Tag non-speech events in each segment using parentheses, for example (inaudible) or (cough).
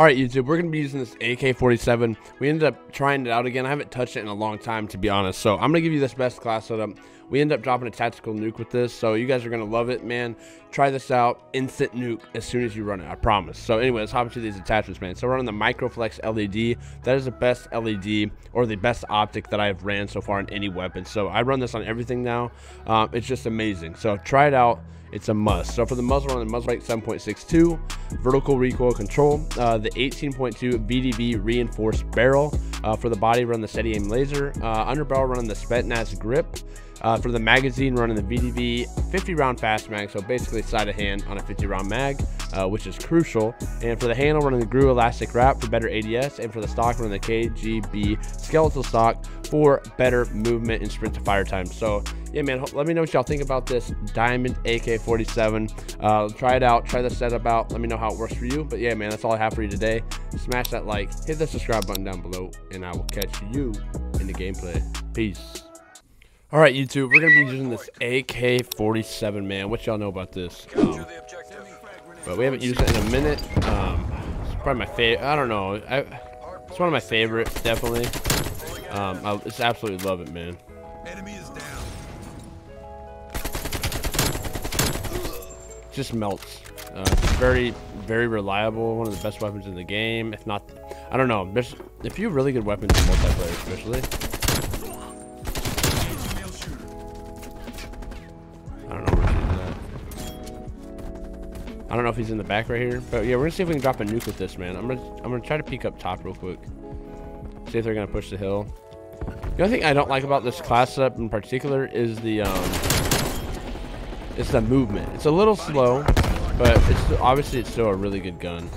All right, YouTube, we're going to be using this AK-47. We ended up trying it out again. I haven't touched it in a long time, to be honest. So I'm going to give you this best class setup. We end up dropping a tactical nuke with this, so you guys are going to love it, man. Try this out. Instant nuke as soon as you run it, I promise. So anyway, let's hop into these attachments, man. So we're running the Microflex LED. That is the best LED or the best optic that I've ran so far in any weapon. So I run this on everything now. Um, it's just amazing. So try it out it's a must. So for the muzzle on the muzzle brake 7.62, vertical recoil control, uh, the 18.2 VDB reinforced barrel. Uh, for the body, run the steady aim laser. Uh, under barrel, run the Spetsnaz grip. Uh, for the magazine, running the VDB 50 round fast mag, so basically sleight of hand on a 50 round mag, uh, which is crucial. And for the handle, running the GRU elastic wrap for better ADS, and for the stock, running the KGB skeletal stock for better movement and sprint to fire time. So yeah, man, let me know what y'all think about this Diamond AK-47. Uh, try it out, try the setup out. Let me know how it works for you. But yeah, man, that's all I have for you today. Smash that like, hit the subscribe button down below, and I will catch you in the gameplay. Peace. All right, YouTube, we're going to be using this AK-47, man. What y'all know about this? Um, but we haven't used it in a minute. Um, it's probably my favorite. I don't know. I, it's one of my favorites, definitely. Um, I just absolutely love it, man. Enemy is down. Just melts. Uh, very, very reliable. One of the best weapons in the game. If not, I don't know. There's a few really good weapons in multiplayer, especially. I don't know if he's in the back right here, but yeah, we're gonna see if we can drop a nuke with this, man. I'm gonna I'm gonna try to peek up top real quick. See if they're gonna push the hill. The only thing I don't like about this class up in particular is the um, it's the movement. It's a little slow, but it's obviously it's still a really good gun.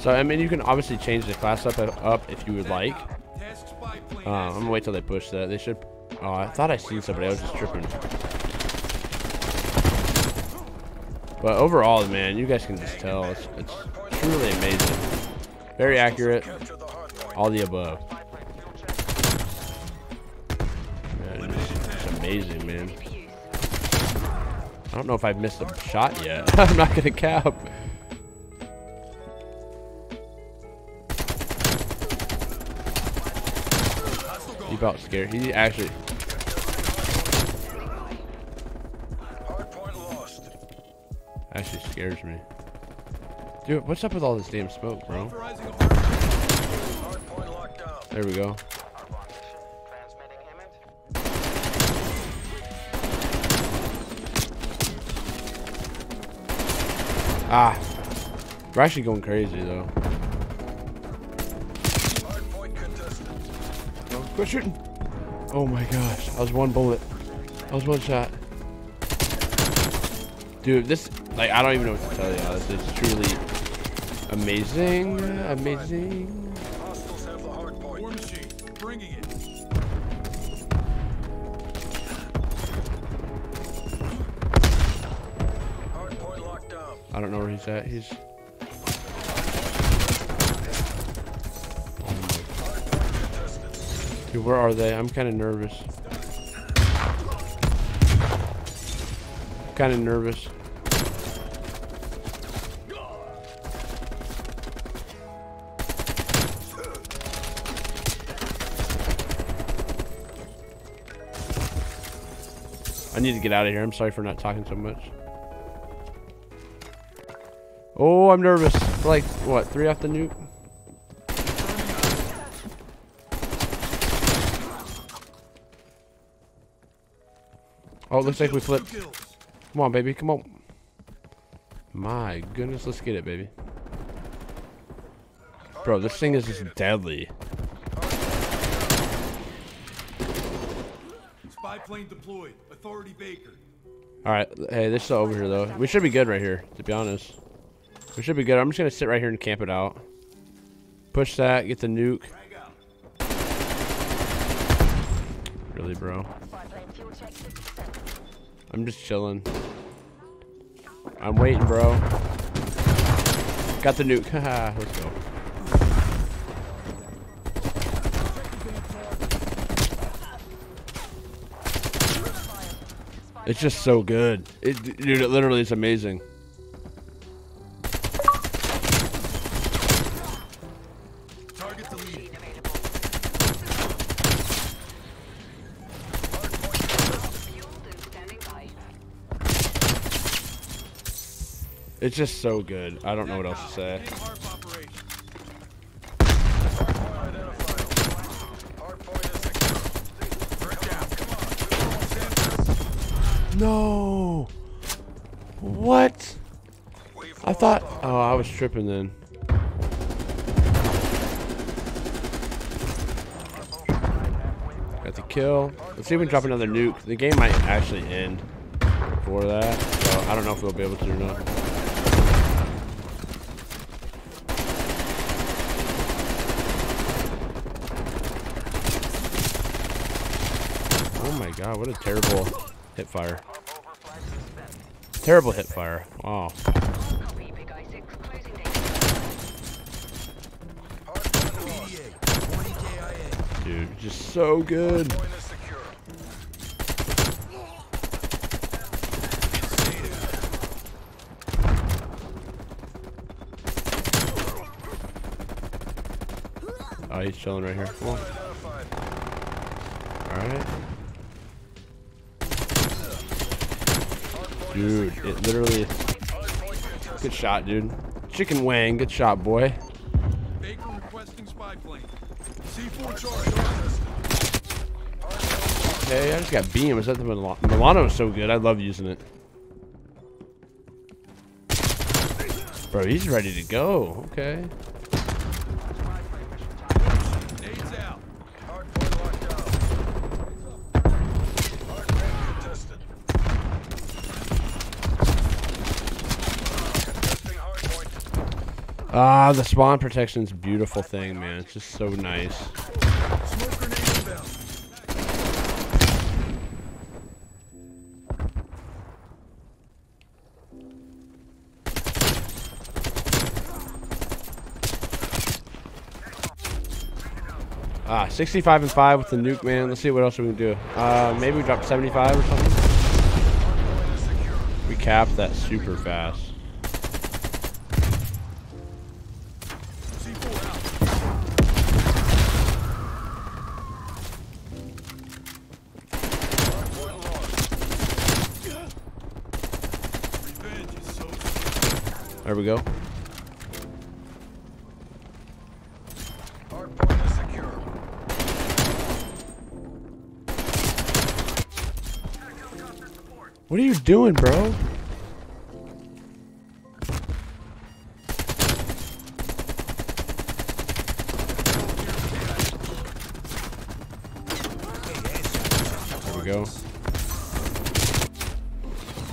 So I mean, you can obviously change the class up up if you would like. Uh, I'm gonna wait till they push that. They should. Oh, I thought I seen somebody. I was just tripping. But overall, man, you guys can just tell it's, it's truly amazing. Very accurate. All the above. Man, it's, it's amazing, man. I don't know if I've missed a shot yet. (laughs) I'm not gonna cap. He about scared. He actually Actually scares me. Dude, what's up with all this damn smoke, bro? There we go. Ah. We're actually going crazy, though. quit shooting. Oh my gosh. I was one bullet. I was one shot. Dude, this like, I don't even know what to tell you. This is truly amazing. Amazing. I don't know where he's at. He's. Dude, where are they? I'm kind of nervous. Kind of nervous. I need to get out of here. I'm sorry for not talking so much. Oh, I'm nervous. Like, what, three off the nuke? Oh, it looks like we flipped. Come on, baby. Come on. My goodness, let's get it, baby. Bro, this thing is just deadly. Plane deployed. Authority Baker. Alright, hey, this is over here though. We should be good right here, to be honest. We should be good. I'm just gonna sit right here and camp it out. Push that, get the nuke. Really, bro? I'm just chilling. I'm waiting, bro. Got the nuke. Haha, (laughs) let's go. It's just so good. It, dude, it literally is amazing. It's just so good. I don't know what else to say. No. What? I thought. Oh, I was tripping then. Got the kill. Let's see if we can drop another nuke. The game might actually end before that. So I don't know if we'll be able to or not. Oh my god, what a terrible hip fire. Terrible hip fire. Wow. Dude, just so good. Oh, he's chilling right here. Alright. Dude, it literally... Good shot, dude. Chicken wang, good shot, boy. Baker requesting spy plane. C4 charge. Okay, I just got beam. Is that the Milano? Milano is so good. I love using it. Bro, he's ready to go. Okay. Nades out. Ah, the spawn protection's a beautiful thing, man. It's just so nice. Ah, 65 and 5 with the nuke, man. Let's see what else we can do. Uh, maybe we drop 75 or something. We capped that super fast. There we go. What are you doing, bro? There we go.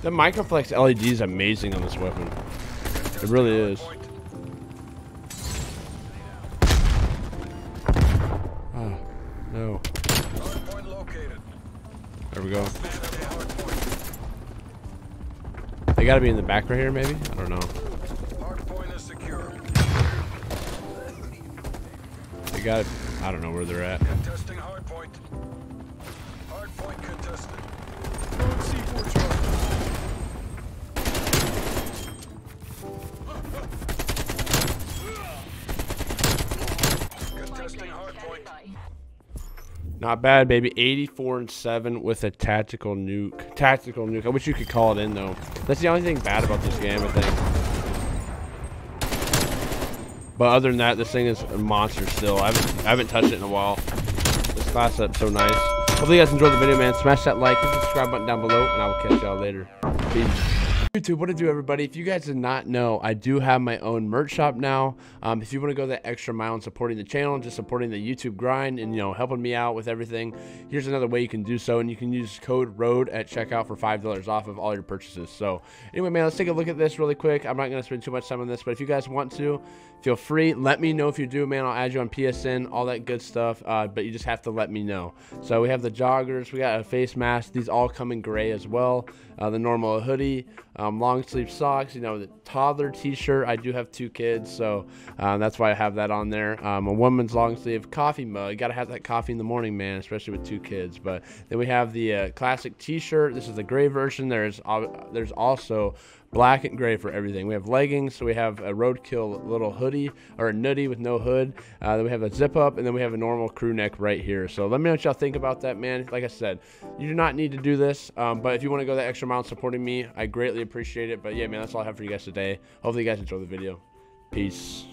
The Microflex LED is amazing on this weapon. It really is. Oh, no. There we go. They gotta be in the back right here, maybe? I don't know. They gotta... I don't know where they're at. Testing hardpoint. Hardpoint contested. Not bad, baby. 84 and 7 with a tactical nuke. Tactical nuke. I wish you could call it in, though. That's the only thing bad about this game, I think. But other than that, this thing is a monster still. I haven't, I haven't touched it in a while. This class set's so nice. Hopefully you guys enjoyed the video, man. Smash that like and subscribe button down below, and I will catch y'all later. Peace. YouTube, what to do, everybody? If you guys did not know, I do have my own merch shop now. Um, if you want to go that extra mile in supporting the channel, just supporting the YouTube grind, and you know helping me out with everything, here's another way you can do so. And you can use code RHODE at checkout for five dollars off of all your purchases. So anyway, man, let's take a look at this really quick. I'm not going to spend too much time on this, but if you guys want to, feel free. Let me know if you do, man. I'll add you on PSN, all that good stuff. Uh, but you just have to let me know. So we have the joggers, we got a face mask. These all come in gray as well. Uh, the normal hoodie, um, long sleeve socks, you know, the toddler t-shirt. I do have two kids, so um, that's why I have that on there. Um, a woman's long sleeve coffee mug. You gotta have that coffee in the morning, man, especially with two kids. But then we have the uh, classic t-shirt. This is the gray version. There's uh, there's also black and gray for everything. We have leggings, so we have a RhodekILL little hoodie or a nutty with no hood. Uh, then we have a zip up, and then we have a normal crew neck right here. So let me know what y'all think about that, man. Like I said, you do not need to do this, um, but if you want to go that extra mile supporting me, I greatly appreciate it. But yeah, man, that's all I have for you guys today. Hopefully, you guys enjoy the video. Peace.